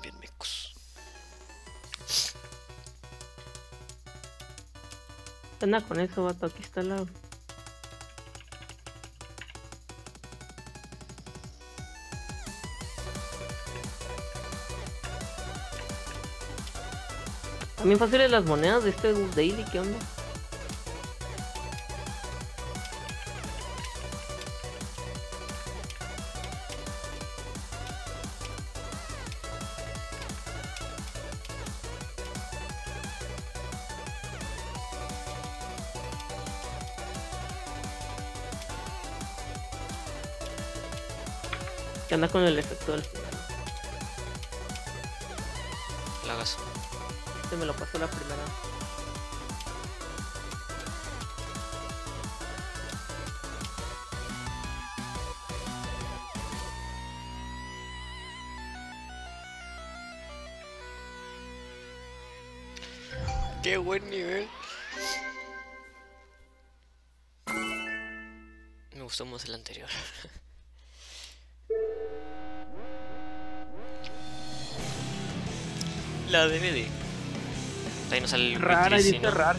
bien mecos. Anda con eso, vato. Aquí está la. También fáciles las monedas de este daily, ¿qué onda? ¿Qué anda con el efecto del final? La hagas. Este me lo pasó la primera. Qué buen nivel. Me gustó más el anterior. La DVD. Ahí sale el Rara, tracing, dice ¿no? rara.